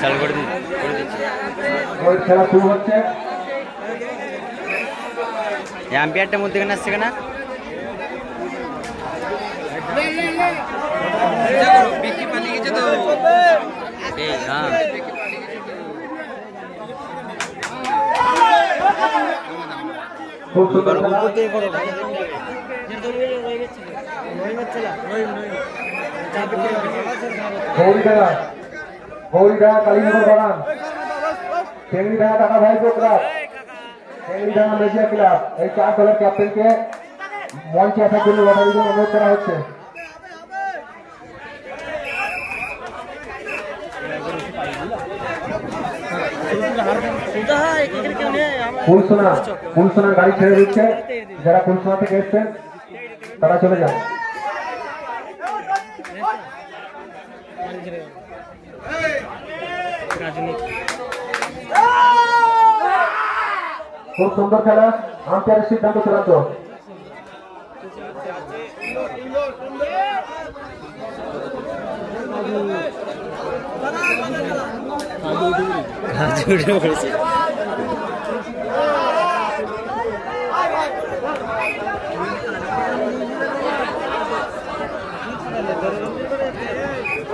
চালু করে দিন করে দিচ্ছি। খেলা শুরু হচ্ছে। এই আম্পিয়ারটা মধ্যে কেন? আসছে হ্যাঁ খুব সুন্দর খেলা। গৌরীডাঙ্গা কালীনগর বাগান টাকা ভাই ক্লাব মেজিয়া ক্লাব এই চার দলের ক্যাপ্টেনকে মঞ্চে আসার জন্য লটারির জন্য অনুরোধ করা হচ্ছে। ফুলসোনা ফুলসোনার গাড়ি ছেড়ে দিচ্ছে। যারা ফুলসোনা থেকে এসছেন তারা চলে যান। খুব সুন্দর খেলা। আম্পায়ারের সিদ্ধান্ত চূড়ান্ত।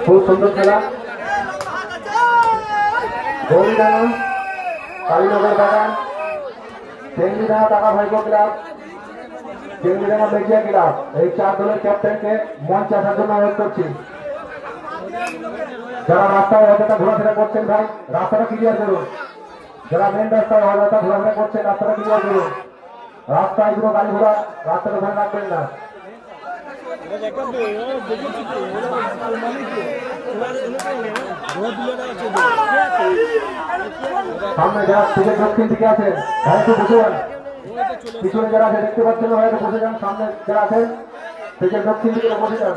খুব সুন্দর খেলা। গৌরীডাঙ্গা কালীনগর বাগান টেঙ্গিডাঙ্গা টাকা ভাইকো ক্লাব টেঙ্গিডাঙ্গা মেজিয়া ক্লাব এই চার দলের ক্যাপ্টেনকে মঞ্চে আসার জন্য অনুরোধ করছি যারা রাস্তায় অযথা ঘোরাফেরা করছেন ভাই রাস্তাটা ক্লিয়ার করুন যারা মেন রাস্তায় অযথা ঘোরাফেরা করছেন রাস্তাটা ক্লিয়ার রাস্তায় কোনো গাড়ি ঘোড়া রাস্তাটা ধরে রাখবেন সামনে যারা থেকে দক্ষিণ দিকে আছেন একটু বসে যান। পিছনে যারা আছে, দেখতে পাচ্ছেন একটু বসে যান। সামনে যারা আছেন থেকে দক্ষিণ দিকে বসে যান।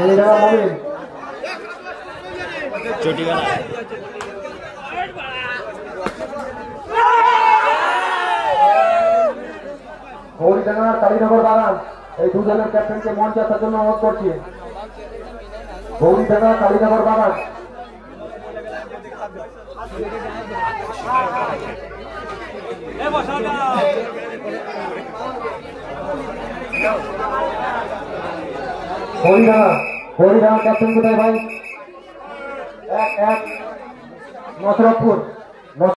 এই গেলা কালীনগর বাগান। এই দুজনের ক্যাপ্টেনকে মঞ্চে আসার জন্য অনুরোধ করছি। গৌরীডাঙ্গা কালীনগর বাগান। হরিডাঙ্গা হরিডাঙ্গা ক্যাপ্টেন কোথায় ভাই? এক এক, নসরতপুর।